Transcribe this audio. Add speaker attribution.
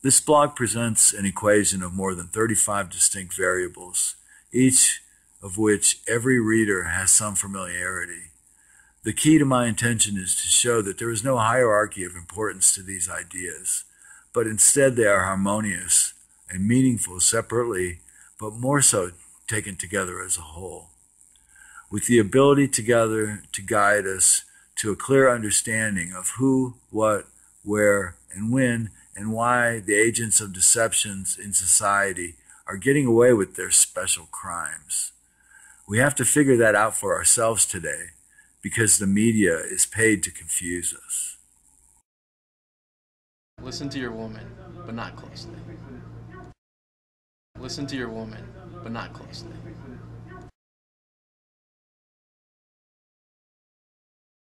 Speaker 1: This blog presents an equation of more than 35 distinct variables, each of which every reader has some familiarity. The key to my intention is to show that there is no hierarchy of importance to these ideas, but instead they are harmonious and meaningful separately, but more so taken together as a whole. With the ability together to guide us to a clear understanding of who, what, where, and when, and why the agents of deceptions in society are getting away with their special crimes. We have to figure that out for ourselves today because the media is paid to confuse us.
Speaker 2: Listen to your woman, but not closely. Listen to your woman, but not closely.